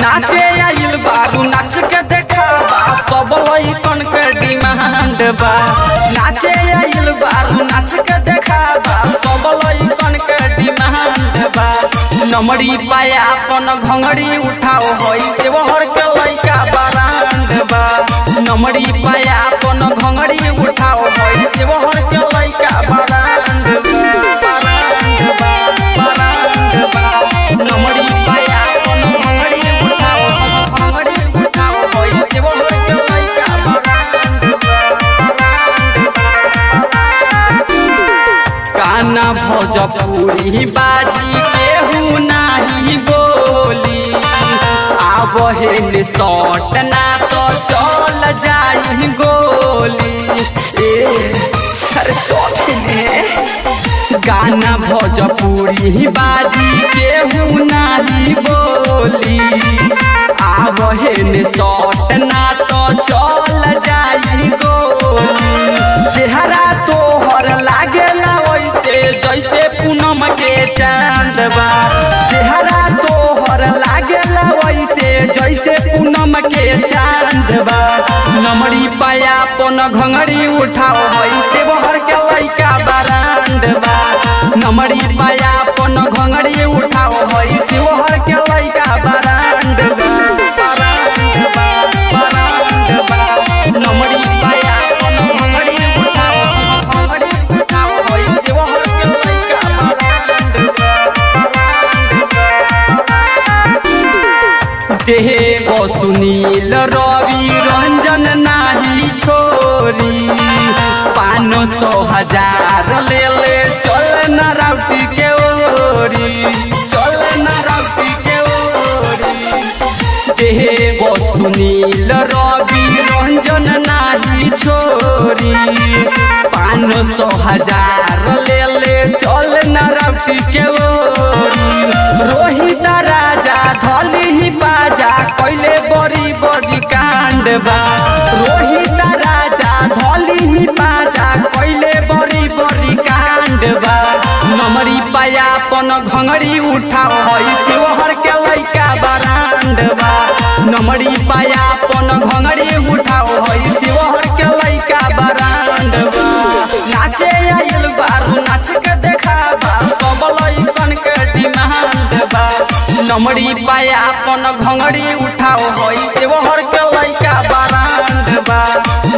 नाचे आइल बारू नाच बारू नाच के देखावा सब के डिमांड पाया अपन घंगड़ी उठाओ होई देवहर के लइका बरांड बा पाया अपन घंगड़ी उठाओ होई देवहर के लइका काना भोजपुरी बाजी केहू नाही बोली। आब हेल सट ना तो चल जाई गोली। ए, सर ने गाना भोजपुरी बाजी केहू नाही बोली। आब हेल सट ना जैसे पूनम के चाँद बा। नमरी पाया पन घंगड़ी उठाओ वैसे बहर के लइका बरांड बा। नमरी पाया पन घंगड़ी उठाओ वैसे बहर के लइका बरांड बा। सुनील रवि रंजन नाही छोरी। पान सौ हज़ार ले ले चल न के ओरी, चल न के ओरी। देव सुनील रवि रंजन नाही छोरी। पान सौ हज़ार ले ले चल न राउटी के ओरी बा रोहित राजा धली बाजा कैले बड़ी बड़ी कांड बा नमरी पाया पन घंगड़ी उठाओ हई शिवहर के लइका बरांड बा नमरी पाया पन घंगड़ी उठाओ हई शिवहर के लइका बरांड बा नाचे आइल बारू नाच के देखाबा, सब लइकन के डिमांड। नमरी पाया अपन घंगड़ी उठाओ होई। देवहर के लइका बारांड बा।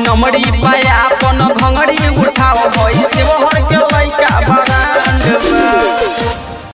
अपन